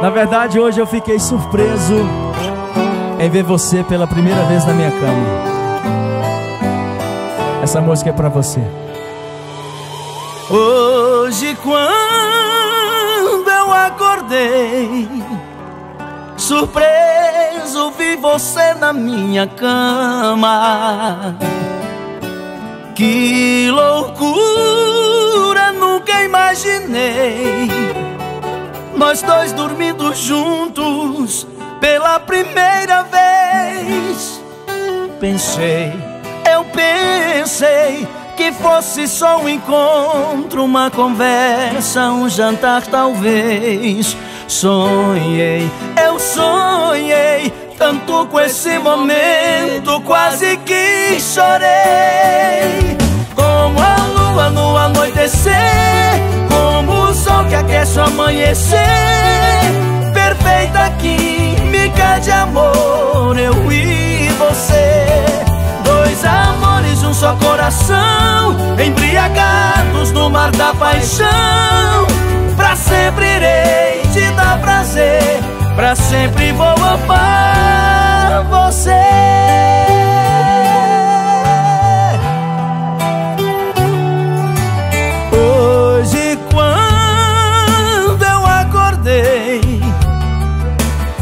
Na verdade, hoje eu fiquei surpreso em ver você pela primeira vez na minha cama. Essa música é para você. Hoje, quando eu acordei, surpreso vi você na minha cama. Que loucura, nós dois dormindo juntos pela primeira vez. Pensei, eu pensei que fosse só um encontro, uma conversa, um jantar talvez. Sonhei, eu sonhei tanto com esse momento, quase que chorei. Coração Embriagados no mar da paixão. Pra sempre irei te dar prazer Pra sempre vou amar você.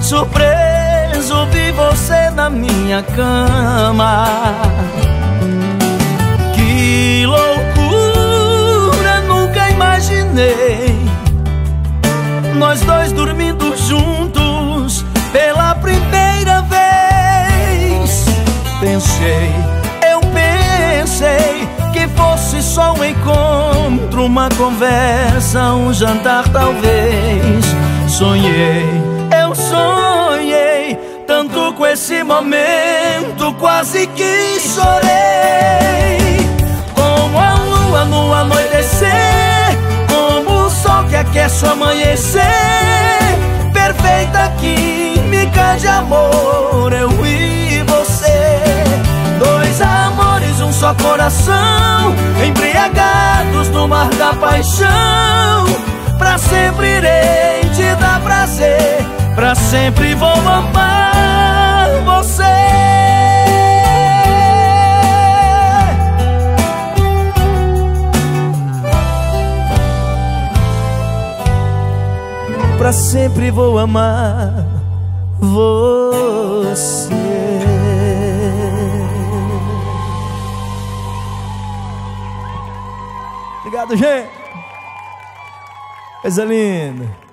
Surpreso vi você na minha cama imaginei Nós dois dormindo juntos pela primeira vez. Pensei, eu pensei que fosse só um encontro Uma conversa, um jantar talvez. Sonhei sonhei tanto com esse momento, quase que chorei. Perfeita química de amor, eu e você. Dois amores, um só coração, embriagados no mar da paixão. Pra sempre irei te dar prazer Pra sempre vou amar você Pra sempre vou amar você Obrigado, gente. Coisa linda.